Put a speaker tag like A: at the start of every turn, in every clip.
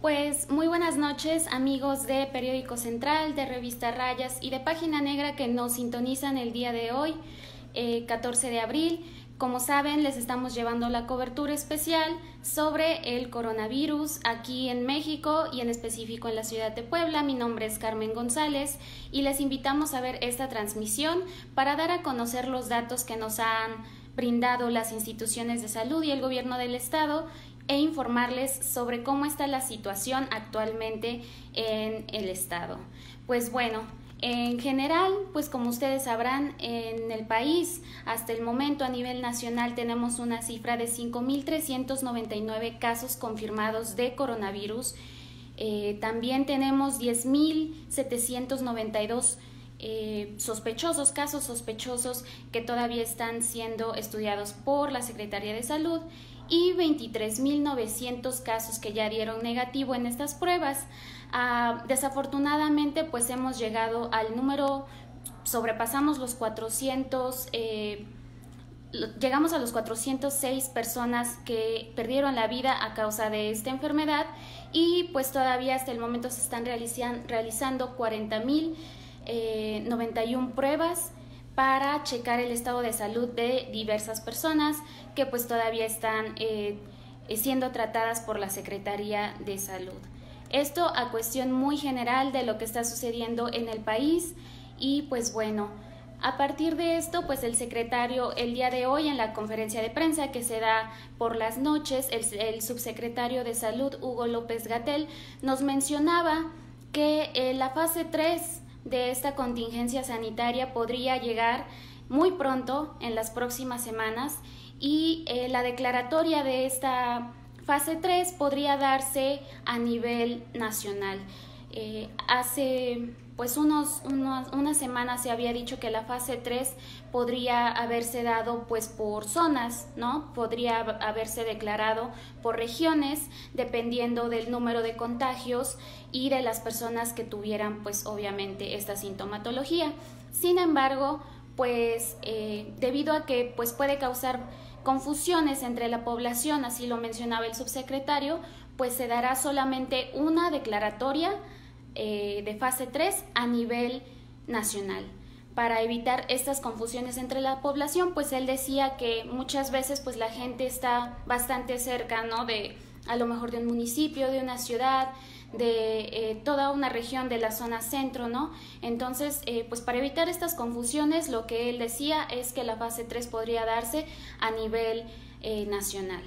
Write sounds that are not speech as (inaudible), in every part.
A: Pues muy buenas noches amigos de Periódico Central, de Revista Rayas y de Página Negra que nos sintonizan el día de hoy, 14 eh, de abril. Como saben, les estamos llevando la cobertura especial sobre el coronavirus aquí en México y en específico en la ciudad de Puebla. Mi nombre es Carmen González y les invitamos a ver esta transmisión para dar a conocer los datos que nos han brindado las instituciones de salud y el gobierno del estado e informarles sobre cómo está la situación actualmente en el estado. Pues bueno, en general, pues como ustedes sabrán, en el país hasta el momento a nivel nacional tenemos una cifra de 5.399 casos confirmados de coronavirus. Eh, también tenemos 10.792 eh, sospechosos, casos sospechosos que todavía están siendo estudiados por la Secretaría de Salud y 23.900 casos que ya dieron negativo en estas pruebas. Ah, desafortunadamente, pues hemos llegado al número, sobrepasamos los 400, eh, llegamos a los 406 personas que perdieron la vida a causa de esta enfermedad y pues todavía hasta el momento se están realizando 40.091 eh, pruebas para checar el estado de salud de diversas personas que pues todavía están eh, siendo tratadas por la Secretaría de Salud. Esto a cuestión muy general de lo que está sucediendo en el país y pues bueno, a partir de esto, pues el secretario el día de hoy en la conferencia de prensa que se da por las noches, el, subsecretario de Salud, Hugo López Gatel, nos mencionaba que en la fase 3 de esta contingencia sanitaria podría llegar muy pronto, en las próximas semanas, y eh, la declaratoria de esta fase 3 podría darse a nivel nacional. Eh, hace pues unos, unos, unas semanas se había dicho que la fase 3 podría haberse dado pues por zonas, ¿no? Podría haberse declarado por regiones dependiendo del número de contagios y de las personas que tuvieran pues obviamente esta sintomatología. Sin embargo, pues eh, debido a que pues puede causar confusiones entre la población, así lo mencionaba el subsecretario, pues se dará solamente una declaratoria eh, de fase 3 a nivel nacional. Para evitar estas confusiones entre la población, pues él decía que muchas veces pues la gente está bastante cerca, ¿no? De a lo mejor de un municipio, de una ciudad, de eh, toda una región de la zona centro, ¿no? Entonces, eh, pues para evitar estas confusiones, lo que él decía es que la fase 3 podría darse a nivel nacional.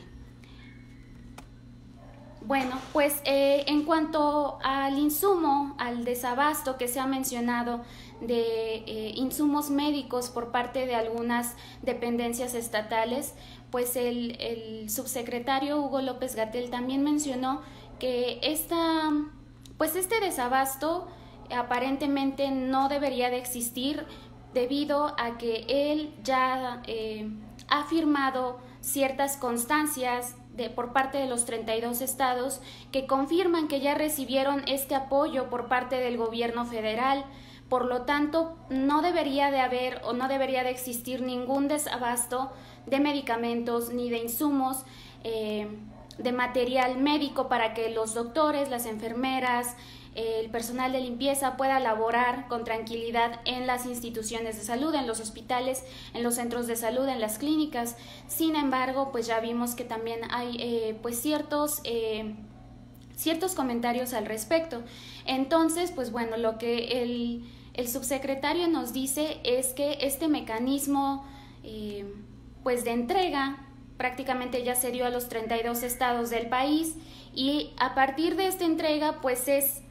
A: Bueno, pues eh, en cuanto al insumo, al desabasto que se ha mencionado de eh, insumos médicos por parte de algunas dependencias estatales, pues el, subsecretario Hugo López Gatel también mencionó que esta, pues este desabasto aparentemente no debería de existir debido a que él ya eh, ha firmado ciertas constancias de, por parte de los 32 estados que confirman que ya recibieron este apoyo por parte del gobierno federal. Por lo tanto, no debería de haber o no debería de existir ningún desabasto de medicamentos ni de insumos eh, de material médico para que los doctores, las enfermeras, el personal de limpieza pueda laborar con tranquilidad en las instituciones de salud, en los hospitales, en los centros de salud, en las clínicas. Sin embargo, pues ya vimos que también hay eh, pues ciertos eh, ciertos comentarios al respecto. Entonces, pues bueno, lo que el, subsecretario nos dice es que este mecanismo eh, pues de entrega prácticamente ya se dio a los 32 estados del país y a partir de esta entrega pues es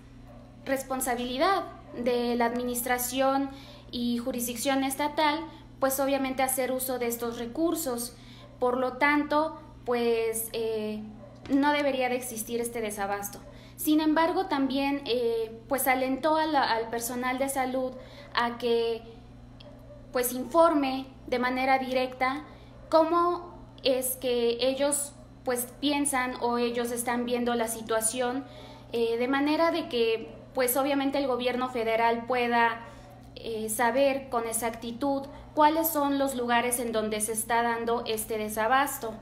A: responsabilidad de la administración y jurisdicción estatal, pues obviamente hacer uso de estos recursos. Por lo tanto, pues eh, no debería de existir este desabasto. Sin embargo, también eh, pues alentó al personal de salud a que pues informe de manera directa cómo es que ellos pues piensan o ellos están viendo la situación eh, de manera de que pues obviamente el gobierno federal pueda eh, saber con exactitud cuáles son los lugares en donde se está dando este desabasto.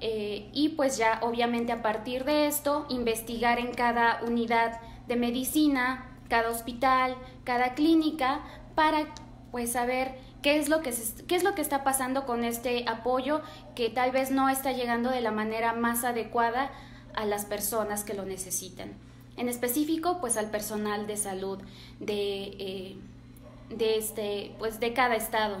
A: eh, y pues ya obviamente a partir de esto investigar en cada unidad de medicina, cada hospital, cada clínica para pues saber qué es lo que qué es lo que está pasando con este apoyo que tal vez no está llegando de la manera más adecuada a las personas que lo necesitan. En específico, pues al personal de salud de, eh, de este, pues de cada estado.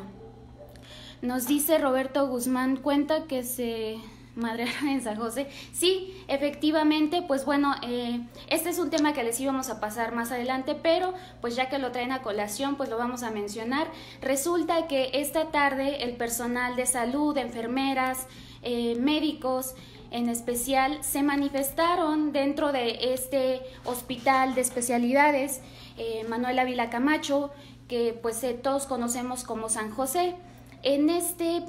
A: Nos dice Roberto Guzmán, cuenta que se Madre (laughs) en San José. Sí, efectivamente, pues bueno, eh, este es un tema que les íbamos a pasar más adelante, pero pues ya que lo traen a colación, pues lo vamos a mencionar. Resulta que esta tarde el personal de salud, enfermeras, eh, médicos, en especial, se manifestaron dentro de este hospital de especialidades, eh, Manuel Ávila Camacho, que pues todos conocemos como San José. En este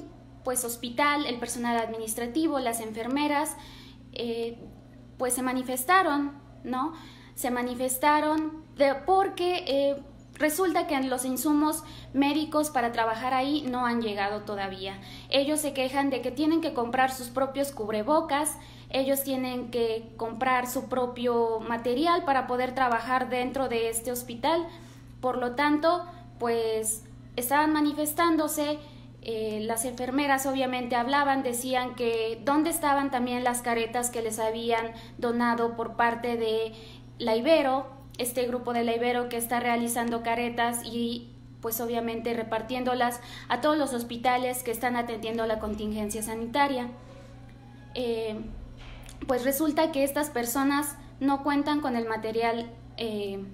A: pues hospital, el personal administrativo, las enfermeras, eh, pues se manifestaron, ¿no? Se manifestaron porque eh, resulta que los insumos médicos para trabajar ahí no han llegado todavía. Ellos se quejan de que tienen que comprar sus propios cubrebocas, ellos tienen que comprar su propio material para poder trabajar dentro de este hospital. Por lo tanto, pues estaban manifestándose eh, las enfermeras obviamente hablaban, decían que dónde estaban también las caretas que les habían donado por parte de la Ibero, este grupo de la Ibero que está realizando caretas y pues obviamente repartiéndolas a todos los hospitales que están atendiendo la contingencia sanitaria. Eh, pues resulta que estas personas no cuentan con el material eh,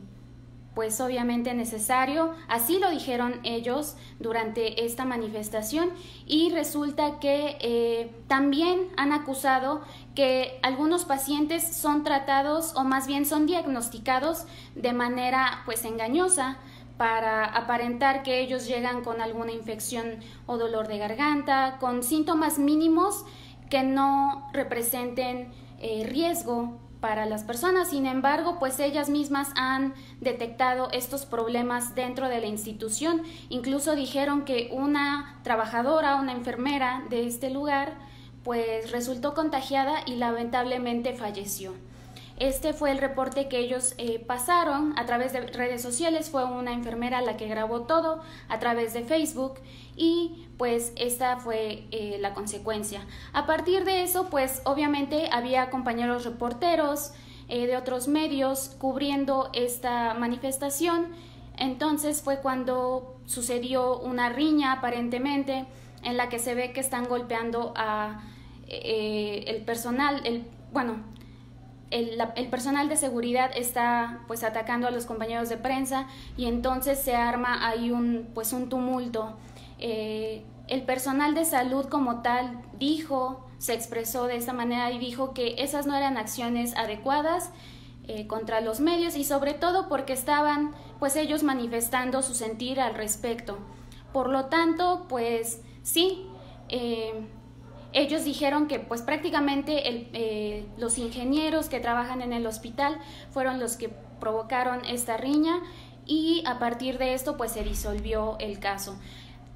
A: pues obviamente necesario, así lo dijeron ellos durante esta manifestación y resulta que eh, también han acusado que algunos pacientes son tratados o más bien son diagnosticados de manera pues engañosa para aparentar que ellos llegan con alguna infección o dolor de garganta, con síntomas mínimos que no representen eh, riesgo para las personas. Sin embargo, pues ellas mismas han detectado estos problemas dentro de la institución. Incluso dijeron que una trabajadora, una enfermera de este lugar, pues resultó contagiada y lamentablemente falleció. Este fue el reporte que ellos eh, pasaron a través de redes sociales. Fue una enfermera la que grabó todo a través de Facebook y pues esta fue eh, la consecuencia. A partir de eso, pues obviamente había compañeros reporteros eh, de otros medios cubriendo esta manifestación. Entonces fue cuando sucedió una riña aparentemente en la que se ve que están golpeando a el personal, el, bueno, el, personal de seguridad está pues atacando a los compañeros de prensa y entonces se arma ahí un pues un tumulto. Eh, el personal de salud como tal dijo, se expresó de esta manera y dijo que esas no eran acciones adecuadas eh, contra los medios y sobre todo porque estaban pues ellos manifestando su sentir al respecto. Por lo tanto, pues sí, eh, ellos dijeron que pues prácticamente eh, los ingenieros que trabajan en el hospital fueron los que provocaron esta riña y a partir de esto pues se disolvió el caso.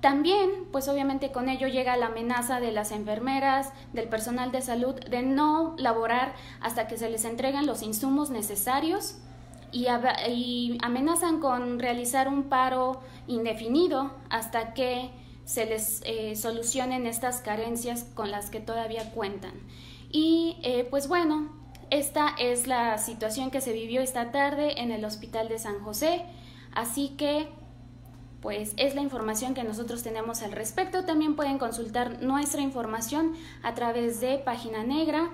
A: También, pues obviamente con ello llega la amenaza de las enfermeras, del personal de salud, de no laborar hasta que se les entreguen los insumos necesarios y, y amenazan con realizar un paro indefinido hasta que se les eh, solucionen estas carencias con las que todavía cuentan. Y eh, pues bueno, esta es la situación que se vivió esta tarde en el Hospital de San José, así que pues es la información que nosotros tenemos al respecto. También pueden consultar nuestra información a través de Página Negra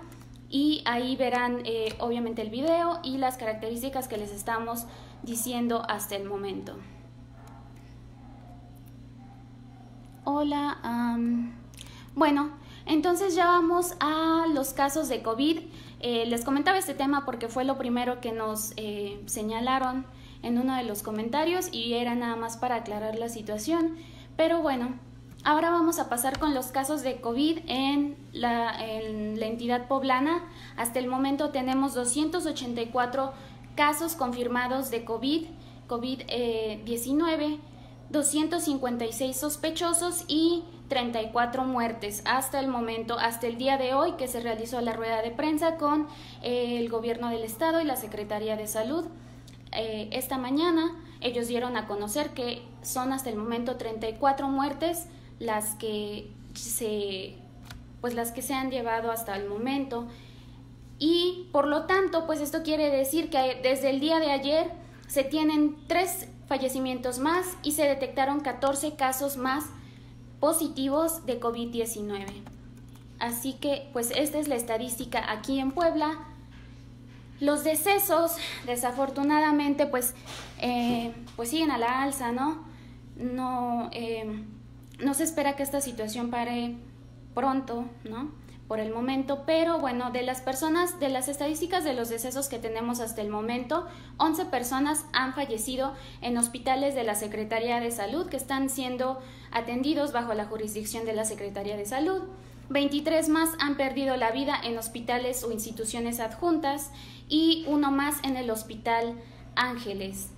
A: y ahí verán eh, obviamente el video y las características que les estamos diciendo hasta el momento. Hola. bueno, entonces ya vamos a los casos de COVID. Eh, les comentaba este tema porque fue lo primero que nos eh, señalaron en uno de los comentarios y era nada más para aclarar la situación. Pero bueno, ahora vamos a pasar con los casos de COVID en la, en la entidad poblana. Hasta el momento tenemos 284 casos confirmados de COVID, COVID-19. 256 sospechosos y 34 muertes hasta el momento, hasta el día de hoy que se realizó la rueda de prensa con eh, el gobierno del estado y la Secretaría de Salud. Eh, esta mañana ellos dieron a conocer que son hasta el momento 34 muertes las que se pues las que se han llevado hasta el momento y por lo tanto pues esto quiere decir que desde el día de ayer se tienen tres fallecimientos más y se detectaron 14 casos más positivos de COVID-19. Así que, pues esta es la estadística aquí en Puebla. Los decesos, desafortunadamente, pues, eh, pues siguen a la alza, ¿no? No, eh, no se espera que esta situación pare pronto, ¿no? Por el momento, pero bueno, de las personas, de las estadísticas de los decesos que tenemos hasta el momento, 11 personas han fallecido en hospitales de la Secretaría de Salud que están siendo atendidos bajo la jurisdicción de la Secretaría de Salud. 23 más han perdido la vida en hospitales o instituciones adjuntas y uno más en el Hospital Ángeles.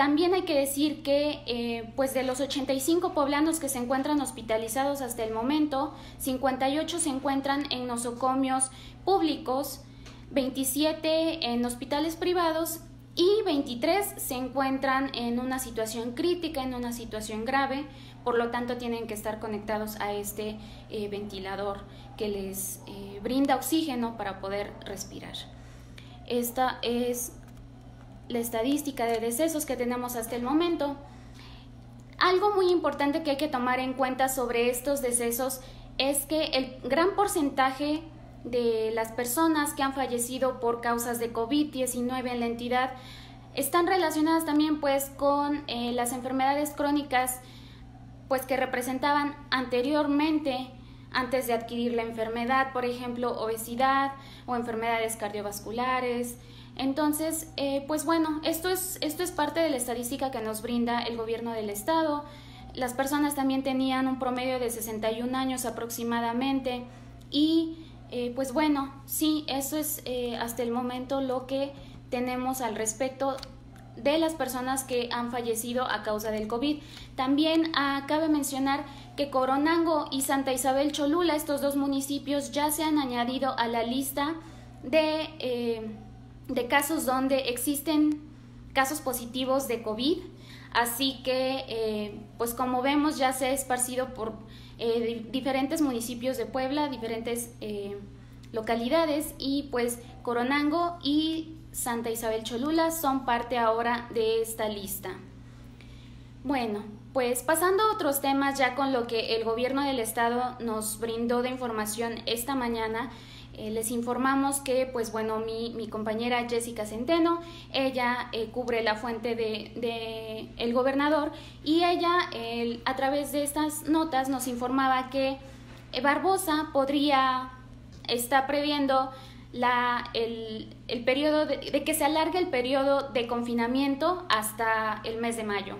A: También hay que decir que eh, pues de los 85 poblanos que se encuentran hospitalizados hasta el momento, 58 se encuentran en nosocomios públicos, 27 en hospitales privados y 23 se encuentran en una situación crítica, en una situación grave, por lo tanto tienen que estar conectados a este eh, ventilador que les eh, brinda oxígeno para poder respirar. Esta es la estadística de decesos que tenemos hasta el momento. Algo muy importante que hay que tomar en cuenta sobre estos decesos es que el gran porcentaje de las personas que han fallecido por causas de COVID-19 en la entidad están relacionadas también pues con eh, las enfermedades crónicas pues que representaban anteriormente antes de adquirir la enfermedad, por ejemplo, obesidad o enfermedades cardiovasculares, entonces, eh, pues bueno, esto es, esto es parte de la estadística que nos brinda el gobierno del estado. Las personas también tenían un promedio de 61 años aproximadamente y eh, pues bueno, sí, eso es eh, hasta el momento lo que tenemos al respecto de las personas que han fallecido a causa del COVID. También ah, cabe mencionar que Coronango y Santa Isabel Cholula, estos dos municipios, ya se han añadido a la lista de de casos donde existen casos positivos de COVID, así que eh, pues como vemos ya se ha esparcido por eh, diferentes municipios de Puebla, diferentes eh, localidades y pues Coronango y Santa Isabel Cholula son parte ahora de esta lista. Bueno, pues pasando a otros temas ya con lo que el gobierno del estado nos brindó de información esta mañana, eh, les informamos que, pues bueno, mi, compañera Jessica Centeno, ella eh, cubre la fuente de, de, el gobernador y ella a través de estas notas nos informaba que eh, Barbosa podría, está previendo la, el, el periodo de, de que se alargue el periodo de confinamiento hasta el mes de mayo.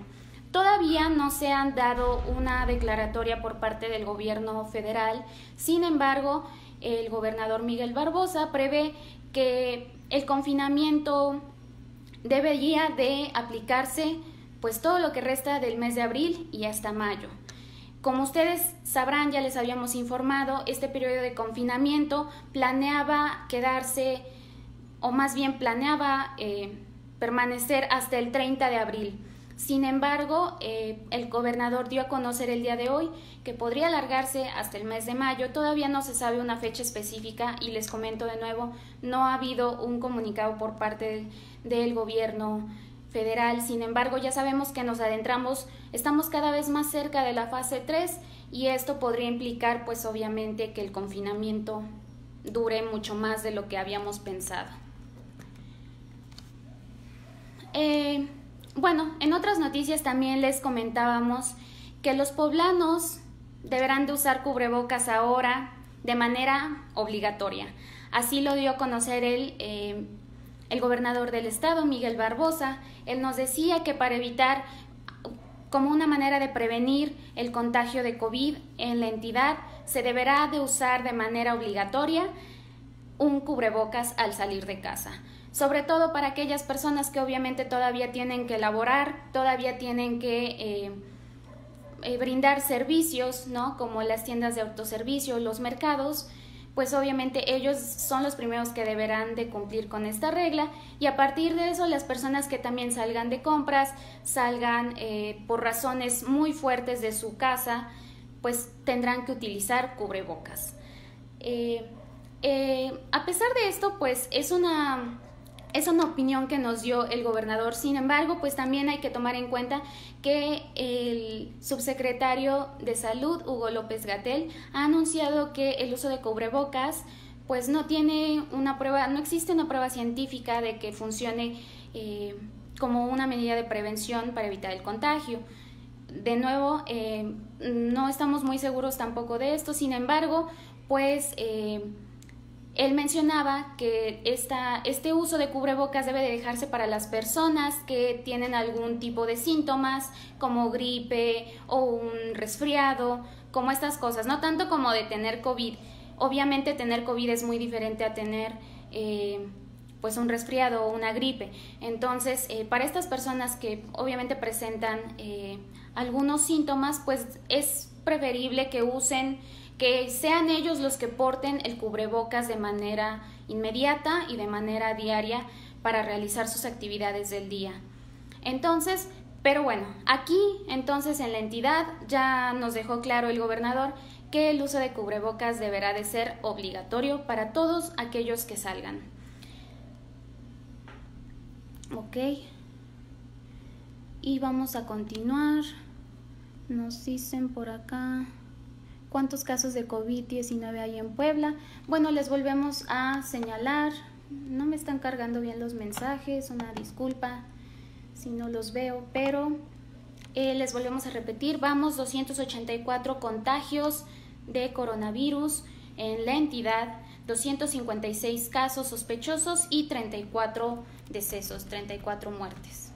A: Todavía no se han dado una declaratoria por parte del gobierno federal, sin embargo, el gobernador Miguel Barbosa prevé que el confinamiento debería de aplicarse pues todo lo que resta del mes de abril y hasta mayo. Como ustedes sabrán, ya les habíamos informado, este periodo de confinamiento planeaba quedarse, o más bien planeaba eh, permanecer hasta el 30 de abril. Sin embargo, eh, el gobernador dio a conocer el día de hoy que podría alargarse hasta el mes de mayo. Todavía no se sabe una fecha específica y les comento de nuevo, no ha habido un comunicado por parte del, gobierno federal. Sin embargo, ya sabemos que nos adentramos, estamos cada vez más cerca de la fase 3 y esto podría implicar pues obviamente que el confinamiento dure mucho más de lo que habíamos pensado. Eh, bueno, en otras noticias también les comentábamos que los poblanos deberán de usar cubrebocas ahora de manera obligatoria. Así lo dio a conocer el, eh, el gobernador del estado, Miguel Barbosa. Él nos decía que para evitar, como una manera de prevenir el contagio de COVID en la entidad, se deberá de usar de manera obligatoria un cubrebocas al salir de casa. Sobre todo para aquellas personas que obviamente todavía tienen que elaborar, todavía tienen que eh, eh, brindar servicios, ¿no? Como las tiendas de autoservicio, los mercados, pues obviamente ellos son los primeros que deberán de cumplir con esta regla y a partir de eso las personas que también salgan de compras, salgan eh, por razones muy fuertes de su casa, pues tendrán que utilizar cubrebocas. a pesar de esto, pues es una es una opinión que nos dio el gobernador. Sin embargo, pues también hay que tomar en cuenta que el subsecretario de Salud, Hugo López Gatel, ha anunciado que el uso de cubrebocas pues no tiene una prueba, no existe una prueba científica de que funcione eh, como una medida de prevención para evitar el contagio. De nuevo, eh, no estamos muy seguros tampoco de esto, sin embargo, pues eh, él mencionaba que esta, este uso de cubrebocas debe de dejarse para las personas que tienen algún tipo de síntomas como gripe o un resfriado, como estas cosas, no tanto como de tener COVID. Obviamente tener COVID es muy diferente a tener eh, pues un resfriado o una gripe. Entonces, eh, para estas personas que obviamente presentan eh, algunos síntomas, pues es preferible que usen que sean ellos los que porten el cubrebocas de manera inmediata y de manera diaria para realizar sus actividades del día. Entonces, pero bueno, aquí entonces en la entidad ya nos dejó claro el gobernador que el uso de cubrebocas deberá de ser obligatorio para todos aquellos que salgan. Ok. Y vamos a continuar. Nos dicen por acá cuántos casos de COVID-19 hay en Puebla. Bueno, les volvemos a señalar, no me están cargando bien los mensajes, una disculpa si no los veo, pero eh, les volvemos a repetir, vamos 284 contagios de coronavirus en la entidad, 256 casos sospechosos y 34 decesos, 34 muertes.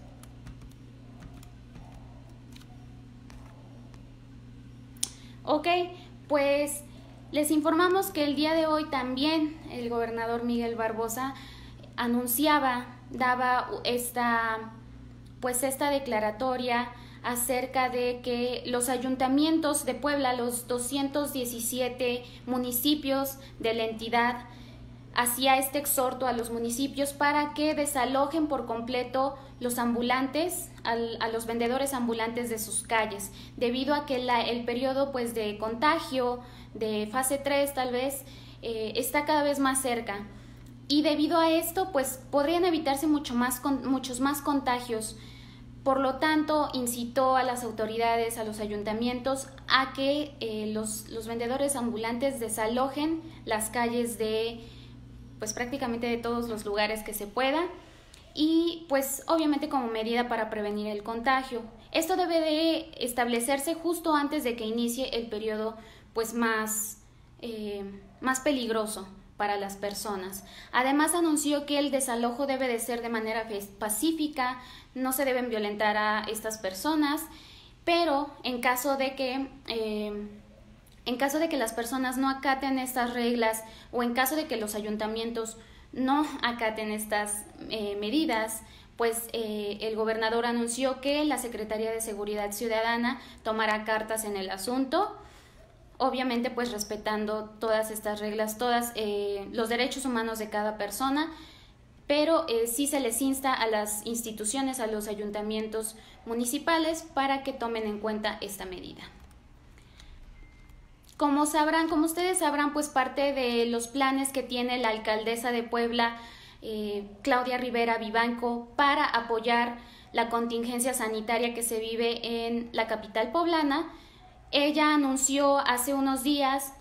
A: Ok, pues les informamos que el día de hoy también el gobernador Miguel Barbosa anunciaba, daba esta pues esta declaratoria acerca de que los ayuntamientos de Puebla, los 217 municipios de la entidad, hacía este exhorto a los municipios para que desalojen por completo los ambulantes, a los vendedores ambulantes de sus calles, debido a que el periodo pues, de contagio de fase 3 tal vez eh, está cada vez más cerca. Y debido a esto, pues podrían evitarse mucho más, muchos más contagios. Por lo tanto, incitó a las autoridades, a los ayuntamientos, a que eh, los, los vendedores ambulantes desalojen las calles de pues prácticamente de todos los lugares que se pueda y pues obviamente como medida para prevenir el contagio. Esto debe de establecerse justo antes de que inicie el periodo pues más, eh, más peligroso para las personas. Además anunció que el desalojo debe de ser de manera pacífica, no se deben violentar a estas personas, pero en caso de que eh, en caso de que las personas no acaten estas reglas o en caso de que los ayuntamientos no acaten estas eh, medidas, pues eh, el gobernador anunció que la Secretaría de Seguridad Ciudadana tomará cartas en el asunto, obviamente pues respetando todas estas reglas, todos eh, los derechos humanos de cada persona, pero sí se les insta a las instituciones, a los ayuntamientos municipales para que tomen en cuenta esta medida. Como sabrán, como ustedes sabrán, pues parte de los planes que tiene la alcaldesa de Puebla, eh, Claudia Rivera Vivanco, para apoyar la contingencia sanitaria que se vive en la capital poblana, ella anunció hace unos días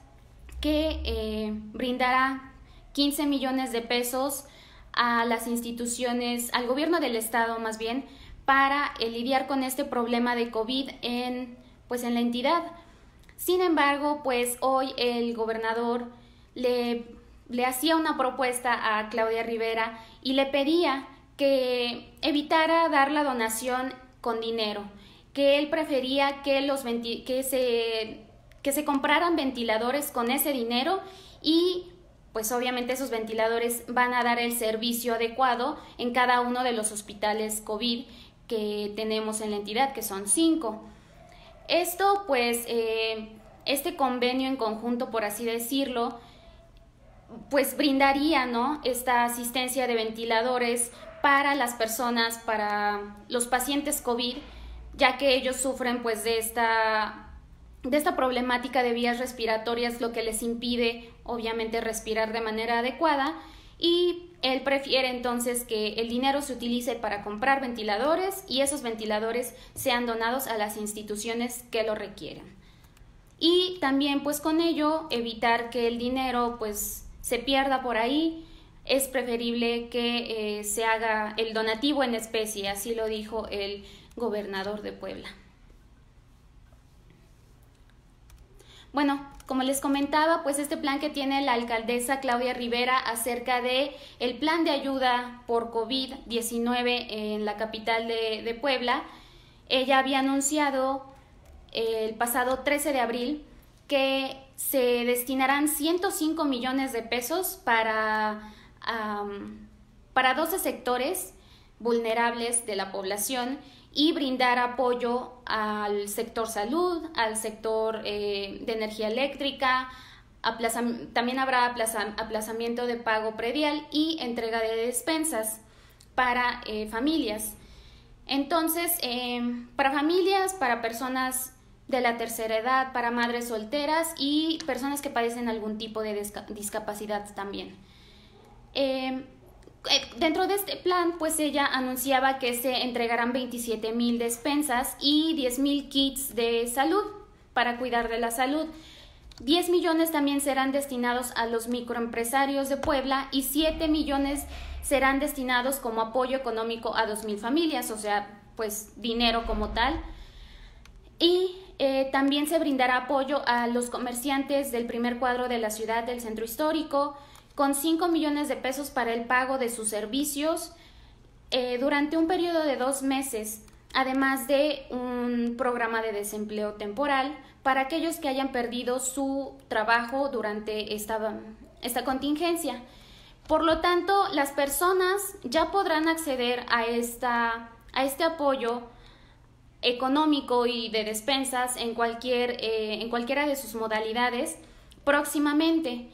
A: que eh, brindará 15 millones de pesos a las instituciones, al gobierno del estado más bien, para eh, lidiar con este problema de COVID en, pues, en la entidad. Sin embargo, pues hoy el gobernador le, le hacía una propuesta a Claudia Rivera y le pedía que evitara dar la donación con dinero, que él prefería que, los que, se, que se compraran ventiladores con ese dinero y pues obviamente esos ventiladores van a dar el servicio adecuado en cada uno de los hospitales COVID que tenemos en la entidad, que son cinco. Esto, pues, eh, este convenio en conjunto, por así decirlo, pues brindaría, ¿no? Esta asistencia de ventiladores para las personas, para los pacientes COVID, ya que ellos sufren, pues, de esta de esta problemática de vías respiratorias, lo que les impide obviamente respirar de manera adecuada y él prefiere entonces que el dinero se utilice para comprar ventiladores y esos ventiladores sean donados a las instituciones que lo requieran. Y también pues con ello evitar que el dinero pues se pierda por ahí. Es preferible que eh, se haga el donativo en especie, así lo dijo el gobernador de Puebla. Bueno, como les comentaba, pues este plan que tiene la alcaldesa Claudia Rivera acerca de el plan de ayuda por COVID-19 en la capital de, Puebla, ella había anunciado el pasado 13 de abril que se destinarán 105 millones de pesos para, para 12 sectores vulnerables de la población y brindar apoyo al sector salud, al sector eh, de energía eléctrica, también habrá aplazamiento de pago predial y entrega de despensas para eh, familias. Entonces, eh, para familias, para personas de la tercera edad, para madres solteras y personas que padecen algún tipo de discapacidad también. Dentro de este plan, pues ella anunciaba que se entregarán 27 mil despensas y 10 mil kits de salud para cuidar de la salud. 10 millones también serán destinados a los microempresarios de Puebla y 7 millones serán destinados como apoyo económico a 2 mil familias, o sea, pues dinero como tal. Y eh, también se brindará apoyo a los comerciantes del primer cuadro de la ciudad del centro histórico, con 5 millones de pesos para el pago de sus servicios eh, durante un periodo de dos meses, además de un programa de desempleo temporal para aquellos que hayan perdido su trabajo durante esta, esta contingencia. Por lo tanto, las personas ya podrán acceder a, esta, a este apoyo económico y de despensas en, cualquier, eh, en cualquiera de sus modalidades próximamente.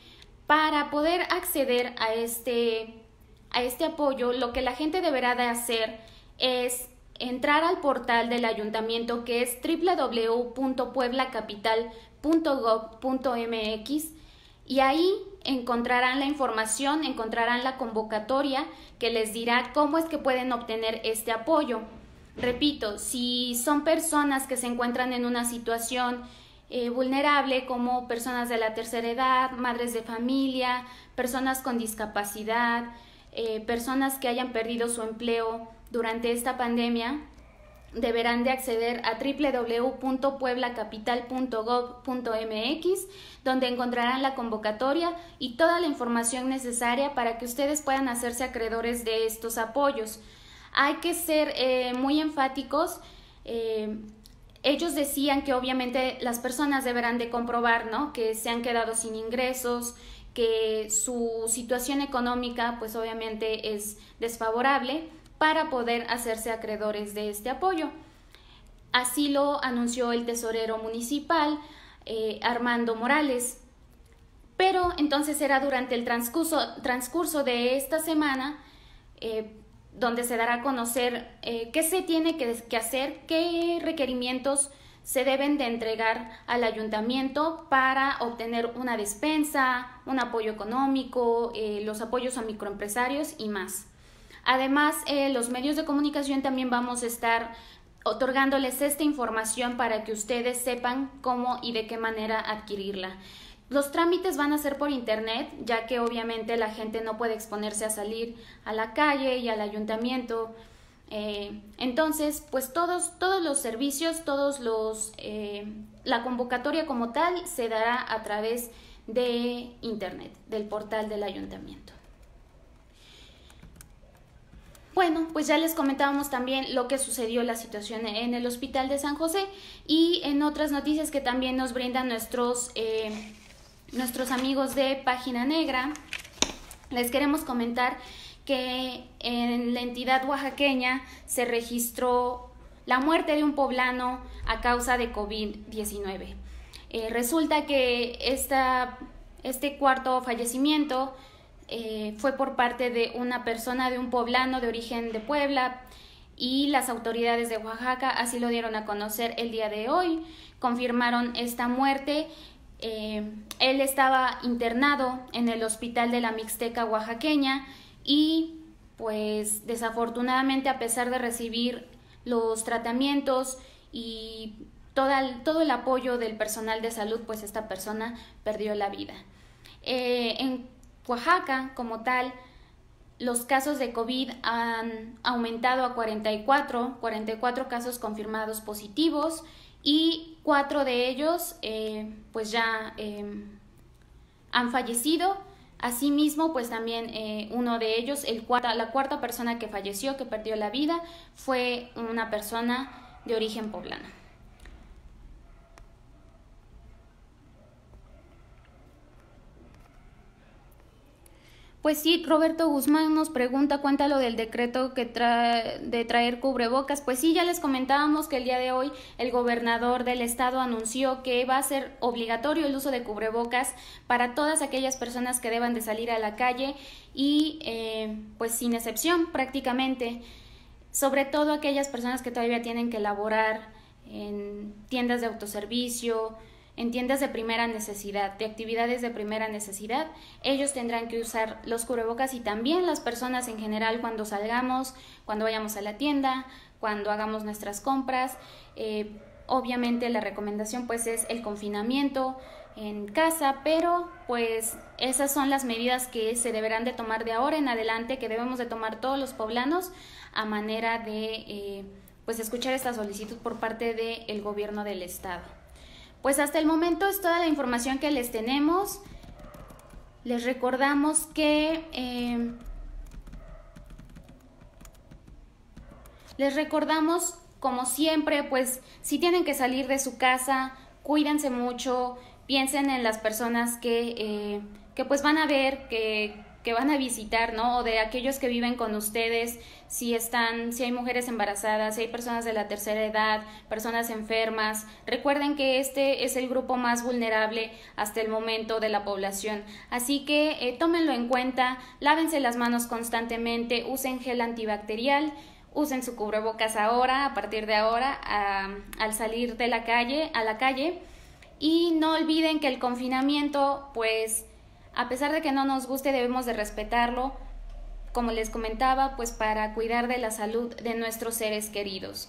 A: Para poder acceder a este, a este apoyo, lo que la gente deberá de hacer es entrar al portal del ayuntamiento que es www.pueblacapital.gov.mx y ahí encontrarán la información, encontrarán la convocatoria que les dirá cómo es que pueden obtener este apoyo. Repito, si son personas que se encuentran en una situación eh, vulnerable como personas de la tercera edad, madres de familia, personas con discapacidad, eh, personas que hayan perdido su empleo durante esta pandemia, deberán de acceder a www.pueblacapital.gov.mx, donde encontrarán la convocatoria y toda la información necesaria para que ustedes puedan hacerse acreedores de estos apoyos. Hay que ser eh, muy enfáticos ellos decían que obviamente las personas deberán de comprobar, ¿no? Que se han quedado sin ingresos, que su situación económica pues obviamente es desfavorable para poder hacerse acreedores de este apoyo. Así lo anunció el tesorero municipal eh, Armando Morales. Pero entonces será durante el transcurso, transcurso de esta semana eh, donde se dará a conocer eh, qué se tiene que, hacer, qué requerimientos se deben de entregar al ayuntamiento para obtener una despensa, un apoyo económico, eh, los apoyos a microempresarios y más. Además, eh, los medios de comunicación también vamos a estar otorgándoles esta información para que ustedes sepan cómo y de qué manera adquirirla. Los trámites van a ser por internet, ya que obviamente la gente no puede exponerse a salir a la calle y al ayuntamiento. Eh, entonces, pues todos, todos los servicios, todos los, eh, la convocatoria como tal se dará a través de internet, del portal del ayuntamiento. Bueno, pues ya les comentábamos también lo que sucedió la situación en el hospital de San José y en otras noticias que también nos brindan nuestros eh, nuestros amigos de Página Negra. Les queremos comentar que en la entidad oaxaqueña se registró la muerte de un poblano a causa de COVID-19. Eh, resulta que esta, este cuarto fallecimiento eh, fue por parte de una persona de un poblano de origen de Puebla y las autoridades de Oaxaca así lo dieron a conocer el día de hoy, confirmaron esta muerte. Eh, él estaba internado en el hospital de la Mixteca oaxaqueña y pues desafortunadamente a pesar de recibir los tratamientos y todo el apoyo del personal de salud, pues esta persona perdió la vida. Eh, en Oaxaca, como tal, los casos de COVID han aumentado a 44, 44 casos confirmados positivos y cuatro de ellos eh, pues ya eh, han fallecido. Asimismo, pues también uno de ellos, el la cuarta persona que falleció, que perdió la vida, fue una persona de origen poblano. Pues sí, Roberto Guzmán nos pregunta, cuenta lo del decreto que trae, de traer cubrebocas. Pues sí, ya les comentábamos que el día de hoy el gobernador del estado anunció que va a ser obligatorio el uso de cubrebocas para todas aquellas personas que deban de salir a la calle y eh, pues sin excepción prácticamente, sobre todo aquellas personas que todavía tienen que laborar en tiendas de autoservicio, en tiendas de primera necesidad, de actividades de primera necesidad, ellos tendrán que usar los cubrebocas y también las personas en general cuando salgamos, cuando vayamos a la tienda, cuando hagamos nuestras compras. Eh, obviamente la recomendación pues es el confinamiento en casa, pero pues esas son las medidas que se deberán de tomar de ahora en adelante, que debemos de tomar todos los poblanos a manera de eh, pues escuchar esta solicitud por parte del gobierno del estado. Pues hasta el momento es toda la información que les tenemos. Les recordamos que... Eh, les recordamos, como siempre, pues si tienen que salir de su casa, cuídense mucho, piensen en las personas que, eh, que pues van a ver, que, que van a visitar, ¿no? O de aquellos que viven con ustedes, si están, si hay mujeres embarazadas, si hay personas de la tercera edad, personas enfermas. Recuerden que este es el grupo más vulnerable hasta el momento de la población. Así que eh, tómenlo en cuenta, lávense las manos constantemente, usen gel antibacterial, usen su cubrebocas ahora, a partir de ahora, al salir de la calle, a la calle. Y no olviden que el confinamiento, pues, a pesar de que no nos guste, debemos de respetarlo, como les comentaba, pues para cuidar de la salud de nuestros seres queridos.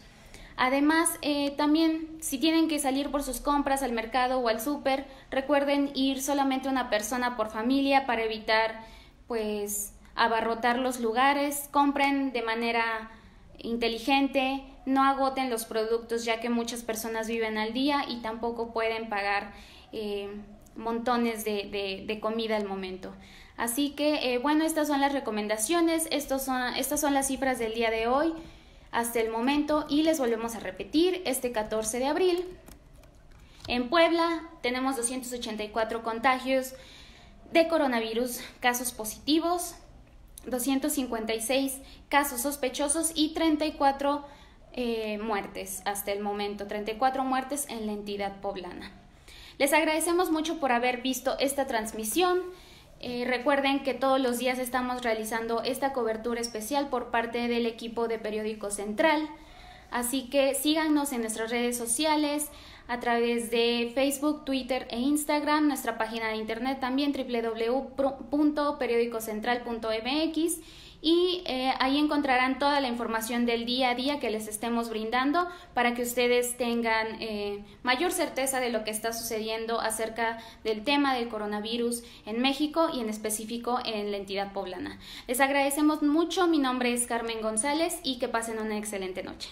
A: Además, eh, también si tienen que salir por sus compras al mercado o al súper, recuerden ir solamente una persona por familia para evitar pues abarrotar los lugares, compren de manera inteligente, no agoten los productos ya que muchas personas viven al día y tampoco pueden pagar eh, montones de, comida al momento. Así que, eh, bueno, estas son las recomendaciones, estos son, estas son las cifras del día de hoy hasta el momento y les volvemos a repetir este 14 de abril. En Puebla tenemos 284 contagios de coronavirus, casos positivos, 256 casos sospechosos y 34 eh, muertes hasta el momento, 34 muertes en la entidad poblana. Les agradecemos mucho por haber visto esta transmisión. Eh, recuerden que todos los días estamos realizando esta cobertura especial por parte del equipo de Periódico Central. Así que síganos en nuestras redes sociales a través de Facebook, Twitter e Instagram, nuestra página de internet también www.periodicocentral.mx y eh, ahí encontrarán toda la información del día a día que les estemos brindando para que ustedes tengan eh, mayor certeza de lo que está sucediendo acerca del tema del coronavirus en México y en específico en la entidad poblana. Les agradecemos mucho, mi nombre es Carmen González y que pasen una excelente noche.